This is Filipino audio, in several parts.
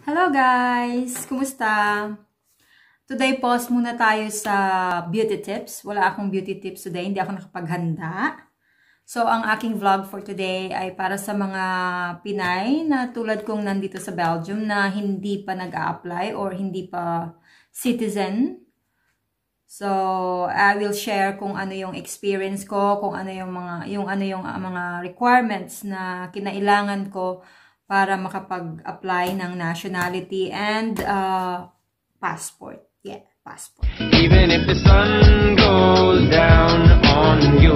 Hello guys! Kumusta? Today, pause muna tayo sa beauty tips. Wala akong beauty tips today. Hindi ako nakapaghanda. So, ang aking vlog for today ay para sa mga Pinay na tulad kong nandito sa Belgium na hindi pa nag-a-apply or hindi pa citizen. So, I will share kung ano yung experience ko, kung ano yung mga yung ano yung uh, mga requirements na kinailangan ko para makapag-apply ng nationality and uh, passport. Yeah, passport. Even if the sun goes down on you,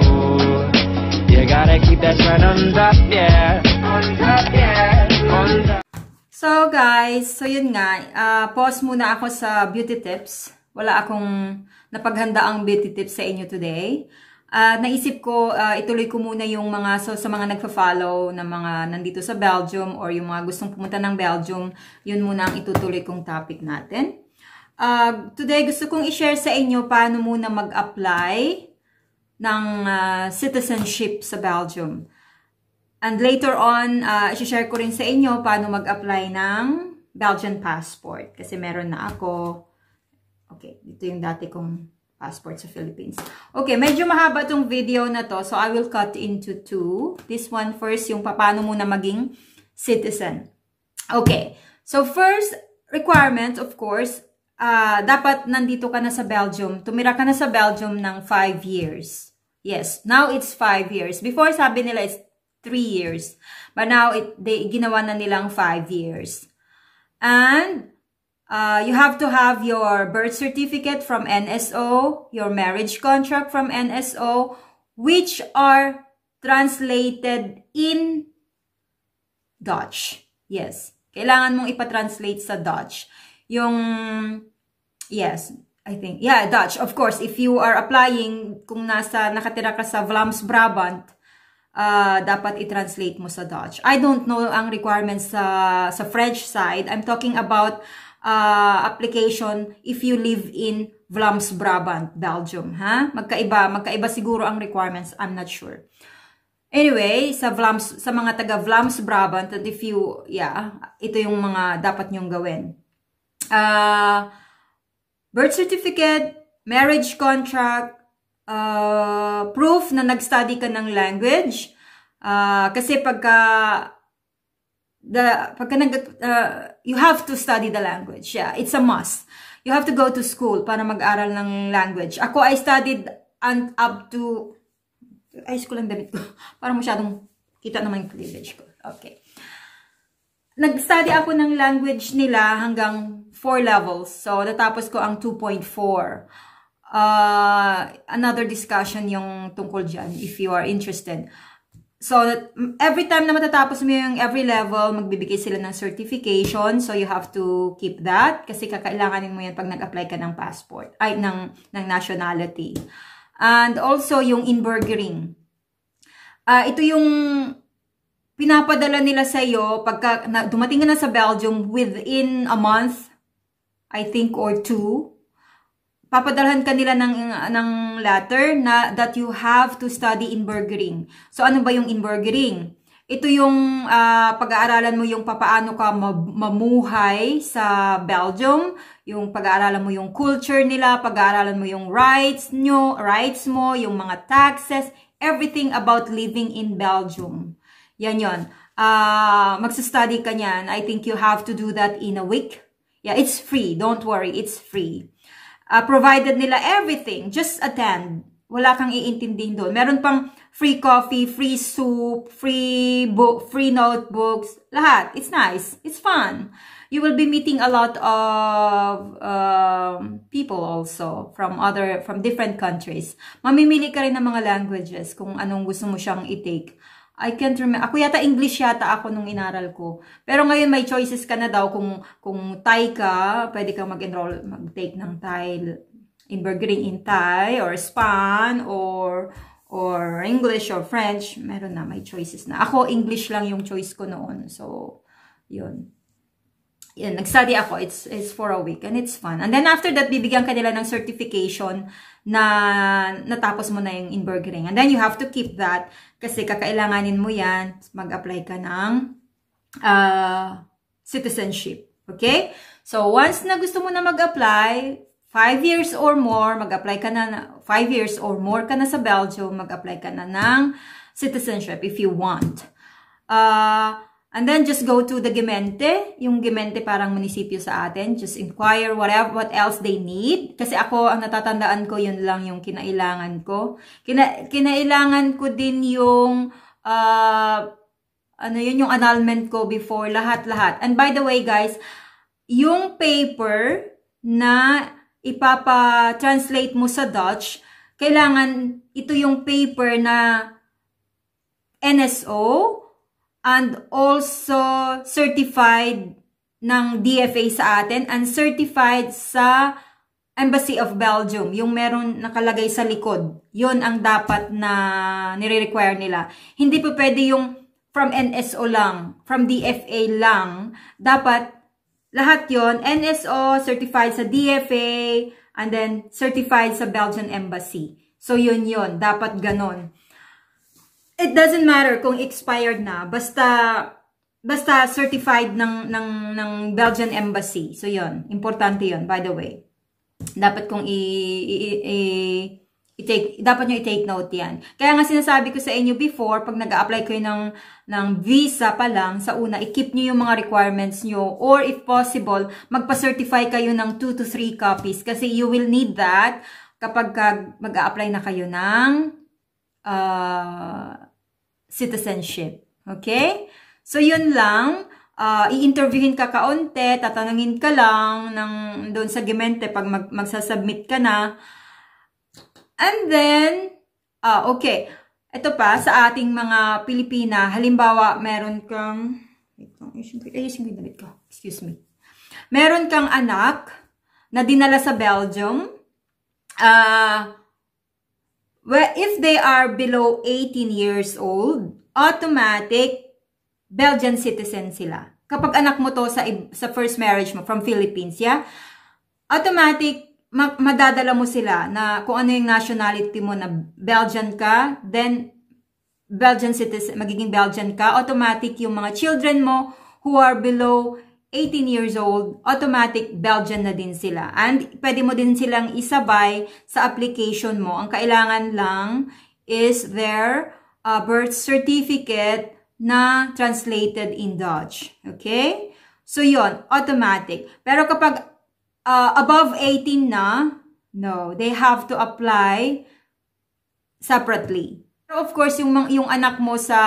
you gotta keep that sun on top, yeah. On top, yeah. On top. So guys, so yun nga, uh, pause muna ako sa beauty tips. Wala akong napaghanda ang beauty tips sa inyo today uh, naisip ko, uh, ituloy ko muna yung mga, so sa mga nagfa-follow na mga nandito sa Belgium or yung mga gustong pumunta ng Belgium, yun muna ang itutuloy kong topic natin. Uh, today, gusto kong i-share sa inyo paano muna mag-apply ng uh, citizenship sa Belgium. And later on, uh, i-share ko rin sa inyo paano mag-apply ng Belgian passport. Kasi meron na ako. Okay, dito yung dati kong passport sa Philippines. Okay, medyo mahaba tong video na to. So, I will cut into two. This one first, yung paano muna maging citizen. Okay. So, first requirement, of course, uh, dapat nandito ka na sa Belgium. Tumira ka na sa Belgium ng 5 years. Yes, now it's 5 years. Before, sabi nila it's 3 years. But now, it, they, ginawa na nilang 5 years. And, Uh, you have to have your birth certificate from NSO, your marriage contract from NSO, which are translated in Dutch. Yes. Kailangan mong ipatranslate sa Dutch. Yung, yes, I think, yeah, Dutch. Of course, if you are applying, kung nasa, nakatira ka sa Vlaams Brabant, uh, dapat i-translate mo sa Dutch. I don't know ang requirements sa, sa French side. I'm talking about uh, application if you live in Vlaams Brabant, Belgium, ha? Magkaiba, magkaiba siguro ang requirements, I'm not sure. Anyway, sa Vlaams, sa mga taga Vlaams Brabant, and if you, yeah, ito yung mga dapat nyong gawin. Uh, birth certificate, marriage contract, uh, proof na nag-study ka ng language, uh, kasi pagka the pagka nag uh, you have to study the language. Yeah, it's a must. You have to go to school para mag-aral ng language. Ako I studied and up to ay school ang damit ko. Parang masyadong kita naman yung privilege ko. Okay. Nag-study ako ng language nila hanggang 4 levels. So, natapos ko ang 2.4. Uh, another discussion yung tungkol dyan if you are interested. So, every time na matatapos mo yung every level, magbibigay sila ng certification. So, you have to keep that kasi kakailanganin mo yan pag nag-apply ka ng passport, ay, ng, ng nationality. And also, yung inburgering. Uh, ito yung pinapadala nila sa iyo pagka na, dumating ka na sa Belgium within a month, I think, or two papadalhan ka nila ng, ng letter na that you have to study in burgering. So, ano ba yung in burgering? Ito yung uh, pag-aaralan mo yung papaano ka mamuhay sa Belgium, yung pag-aaralan mo yung culture nila, pag-aaralan mo yung rights nyo, rights mo, yung mga taxes, everything about living in Belgium. Yan yon. Uh, magsa-study ka niyan. I think you have to do that in a week. Yeah, it's free. Don't worry, it's free uh, provided nila everything. Just attend. Wala kang iintindihin doon. Meron pang free coffee, free soup, free book, free notebooks. Lahat. It's nice. It's fun. You will be meeting a lot of um, people also from other, from different countries. Mamimili ka rin ng mga languages kung anong gusto mo siyang i-take. I can't remember. Ako yata English yata ako nung inaral ko. Pero ngayon may choices ka na daw kung kung Thai ka, pwede kang mag-enroll, mag-take ng Thai in burgering in Thai or Span or or English or French. Meron na may choices na. Ako English lang yung choice ko noon. So, yun yun, nag-study ako. It's, it's for a week and it's fun. And then after that, bibigyan ka nila ng certification na natapos mo na yung in-burgering. And then you have to keep that kasi kakailanganin mo yan. Mag-apply ka ng uh, citizenship. Okay? So, once na gusto mo na mag-apply, 5 years or more, mag-apply ka na, 5 years or more ka na sa Belgium, mag-apply ka na ng citizenship if you want. Uh, and then just go to the Gemente, yung Gemente parang munisipyo sa atin, just inquire whatever, what else they need. Kasi ako, ang natatandaan ko, yun lang yung kinailangan ko. Kina, kinailangan ko din yung, uh, ano yun, yung annulment ko before, lahat-lahat. And by the way, guys, yung paper na ipapa-translate mo sa Dutch, kailangan ito yung paper na NSO and also certified ng DFA sa atin and certified sa Embassy of Belgium, yung meron nakalagay sa likod. Yun ang dapat na nire-require nila. Hindi po pwede yung from NSO lang, from DFA lang. Dapat lahat yon NSO, certified sa DFA, and then certified sa Belgian Embassy. So, yun yun. Dapat ganon. It doesn't matter kung expired na. Basta, basta certified ng, ng, ng Belgian Embassy. So, yun. Importante yun, by the way. Dapat kung i, i, i, i-take, dapat nyo i-take note yan. Kaya nga sinasabi ko sa inyo before, pag nag apply kayo ng, ng visa pa lang, sa una, i-keep nyo yung mga requirements nyo. Or if possible, magpa-certify kayo ng 2 to 3 copies. Kasi you will need that kapag mag apply na kayo ng uh, citizenship. Okay? So, yun lang. Uh, i-interviewin ka kaunti, tatanungin ka lang ng doon sa Gemente pag mag, magsasubmit ka na And then, ah, okay. Ito pa, sa ating mga Pilipina, halimbawa, meron kang, wait lang, ayusin ko, yung. Excuse me. Meron kang anak na dinala sa Belgium. Uh, well, if they are below 18 years old, automatic Belgian citizen sila. Kapag anak mo to sa, sa first marriage mo from Philippines, yeah? Automatic ma- madadala mo sila na kung ano yung nationality mo na Belgian ka, then Belgian citizen, magiging Belgian ka, automatic yung mga children mo who are below 18 years old, automatic Belgian na din sila. And pwede mo din silang isabay sa application mo. Ang kailangan lang is their uh, birth certificate na translated in Dutch. Okay? So, yon automatic. Pero kapag uh, above 18 na, no, they have to apply separately. Pero of course, yung, yung anak mo sa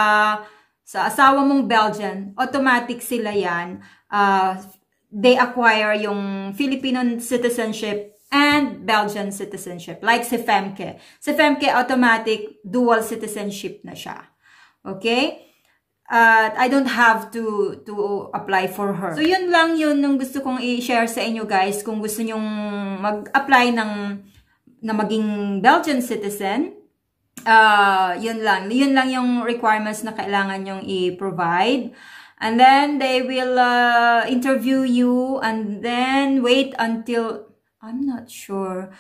sa asawa mong Belgian, automatic sila yan. Uh, they acquire yung Filipino citizenship and Belgian citizenship. Like si Femke. Si Femke, automatic dual citizenship na siya. Okay? uh, I don't have to to apply for her. So yun lang yun nung gusto kong i-share sa inyo guys kung gusto nyong mag-apply ng na maging Belgian citizen. Uh, yun lang. Yun lang yung requirements na kailangan nyong i-provide. And then they will uh, interview you and then wait until I'm not sure.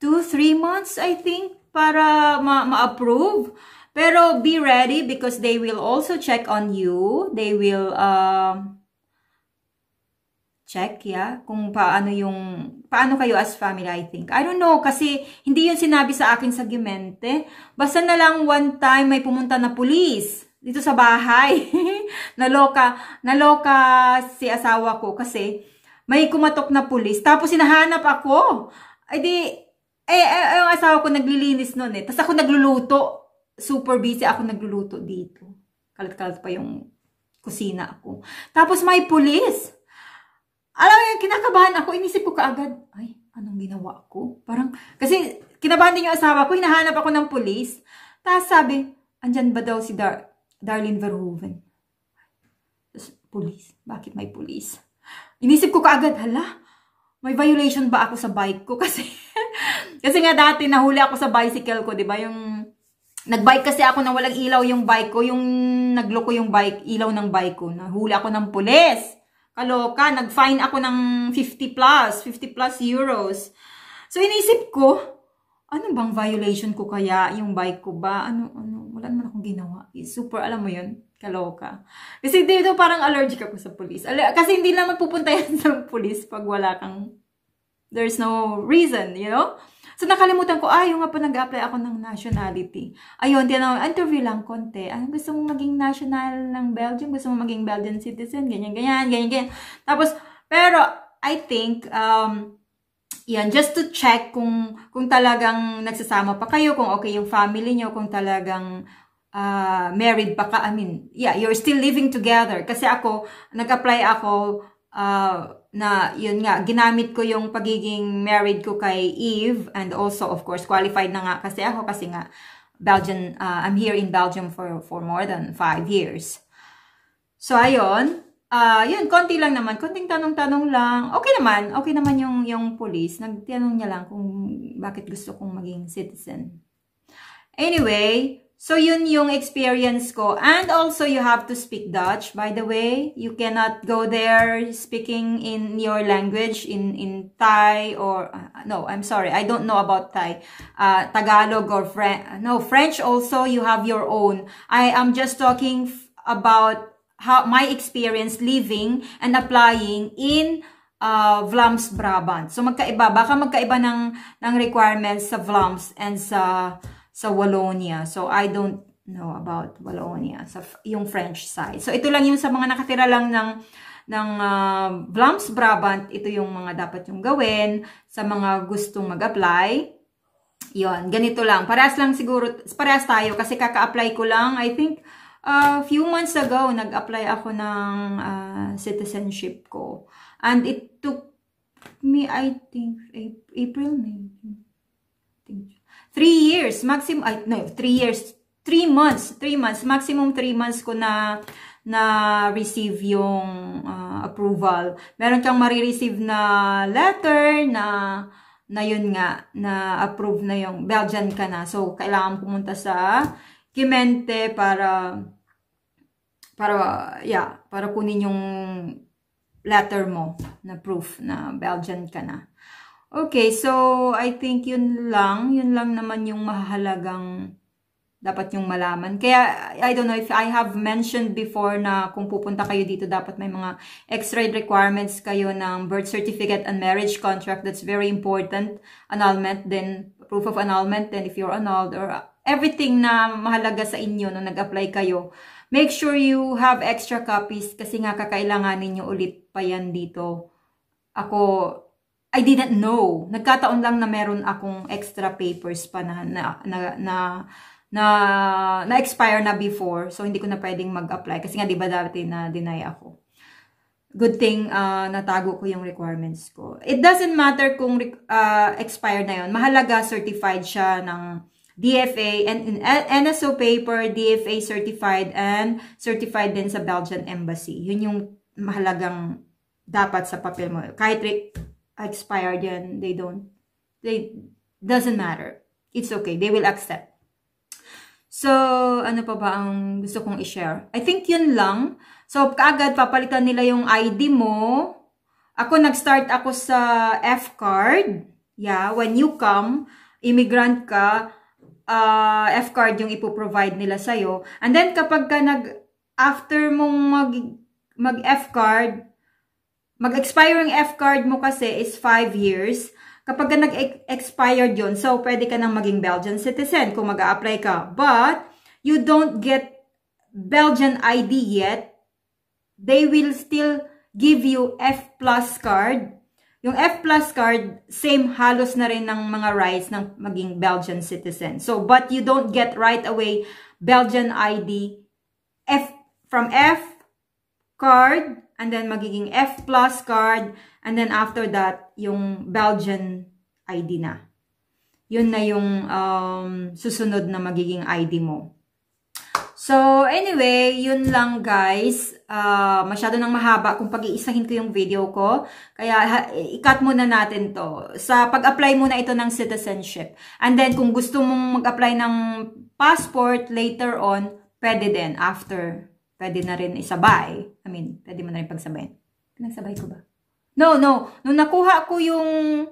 Two, three months I think para ma-approve. Ma pero be ready because they will also check on you. They will uh, check, yeah, kung paano yung, paano kayo as family, I think. I don't know, kasi hindi yun sinabi sa akin sa Gimente. Basta na lang one time may pumunta na pulis dito sa bahay. naloka, naloka si asawa ko kasi may kumatok na pulis. Tapos sinahanap ako. Ay di, eh, eh, yung asawa ko naglilinis noon eh. Tapos ako nagluluto super busy ako nagluluto dito. Kalat-kalat pa yung kusina ako. Tapos may pulis. Alam mo kinakabahan ako, inisip ko kaagad, ay, anong ginawa ko? Parang, kasi kinabahan din yung asawa ko, hinahanap ako ng pulis. Tapos sabi, andyan ba daw si Dar Darlene Verhoeven? Tapos, pulis. Bakit may pulis? Inisip ko kaagad, hala, may violation ba ako sa bike ko? Kasi, kasi nga dati nahuli ako sa bicycle ko, di ba? Yung Nagbike kasi ako na walang ilaw yung bike ko. Yung nagloko yung bike, ilaw ng bike ko. Nahuli ako ng pulis. Kaloka, nag-fine ako ng 50 plus, 50 plus euros. So, inisip ko, ano bang violation ko kaya yung bike ko ba? Ano, ano, wala naman akong ginawa. Super, alam mo yun. Kaloka. Kasi dito parang allergic ako sa police. Kasi hindi lang magpupunta yan sa police pag wala kang, there's no reason, you know? So, nakalimutan ko, ah, yung nga pa nag-apply ako ng nationality. Ayun, tinanong, interview lang konti. Ano, gusto mong maging national ng Belgium? Gusto mong maging Belgian citizen? Ganyan, ganyan, ganyan, ganyan. Tapos, pero, I think, um, yan, just to check kung, kung talagang nagsasama pa kayo, kung okay yung family nyo, kung talagang uh, married pa ka, I mean, yeah, you're still living together. Kasi ako, nag-apply ako, uh, na yun nga, ginamit ko yung pagiging married ko kay Eve and also of course qualified na nga kasi ako kasi nga Belgian, uh, I'm here in Belgium for, for more than five years. So ayun, uh, yun, konti lang naman, konting tanong-tanong lang. Okay naman, okay naman yung, yung police. Nagtanong niya lang kung bakit gusto kong maging citizen. Anyway, So, yun yung experience ko. And also, you have to speak Dutch, by the way. You cannot go there speaking in your language, in, in Thai or... Uh, no, I'm sorry. I don't know about Thai. Uh, Tagalog or French. No, French also, you have your own. I am just talking about how my experience living and applying in uh, Vlaams Brabant. So, magkaiba. Baka magkaiba ng, ng requirements sa Vlaams and sa sa Wallonia. So, I don't know about Wallonia, sa yung French side. So, ito lang yung sa mga nakatira lang ng ng uh, Vlaams Brabant, ito yung mga dapat yung gawin sa mga gustong mag-apply. Yon, ganito lang. Parehas lang siguro, parehas tayo kasi kaka-apply ko lang. I think a uh, few months ago, nag-apply ako ng uh, citizenship ko. And it took me, I think, April, May. I think, Three years, maximum, ay, no, three years, three months, three months, maximum three months ko na na receive yung uh, approval. Meron kang marireceive na letter na na yun nga, na approve na yung Belgian ka na. So, kailangan pumunta sa Kimente para para, yeah, para kunin yung letter mo na proof na Belgian ka na. Okay, so I think yun lang. Yun lang naman yung mahalagang dapat yung malaman. Kaya, I don't know if I have mentioned before na kung pupunta kayo dito, dapat may mga extra requirements kayo ng birth certificate and marriage contract. That's very important. Annulment, then proof of annulment, then if you're annulled, or everything na mahalaga sa inyo nung nag-apply kayo. Make sure you have extra copies kasi nga kakailanganin nyo ulit pa yan dito. Ako, I didn't know. Nagkataon lang na meron akong extra papers pa na na na na, na, na expire na before. So hindi ko na pwedeng mag-apply kasi nga 'di ba dati na deny ako. Good thing uh, natago ko yung requirements ko. It doesn't matter kung uh, expired na yon. Mahalaga certified siya ng DFA and NSO paper, DFA certified and certified din sa Belgian Embassy. Yun yung mahalagang dapat sa papel mo. Kahit expired yan, they don't, they, doesn't matter. It's okay. They will accept. So, ano pa ba ang gusto kong i-share? I think yun lang. So, kaagad papalitan nila yung ID mo. Ako, nag-start ako sa F-card. Yeah, when you come, immigrant ka, uh, F-card yung ipoprovide nila sa'yo. And then, kapag ka nag, after mong mag, mag-F-card, Mag-expire yung F-card mo kasi is 5 years. Kapag nag-expired yon so pwede ka nang maging Belgian citizen kung mag apply ka. But, you don't get Belgian ID yet. They will still give you F plus card. Yung F plus card, same halos na rin ng mga rights ng maging Belgian citizen. So, but you don't get right away Belgian ID. F, from F card, and then magiging F plus card, and then after that, yung Belgian ID na. Yun na yung um, susunod na magiging ID mo. So, anyway, yun lang guys. Uh, masyado nang mahaba kung pag-iisahin ko yung video ko. Kaya, i-cut muna natin to. Sa pag-apply muna ito ng citizenship. And then, kung gusto mong mag-apply ng passport later on, pwede din after pwede na rin isabay. I mean, pwede mo na rin pagsabayin. Pinagsabay ko ba? No, no. Nung nakuha ko yung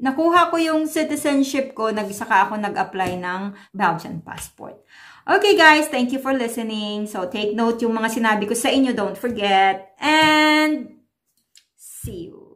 nakuha ko yung citizenship ko, nagsaka ako nag-apply ng Belgian passport. Okay guys, thank you for listening. So take note yung mga sinabi ko sa inyo. Don't forget. And see you.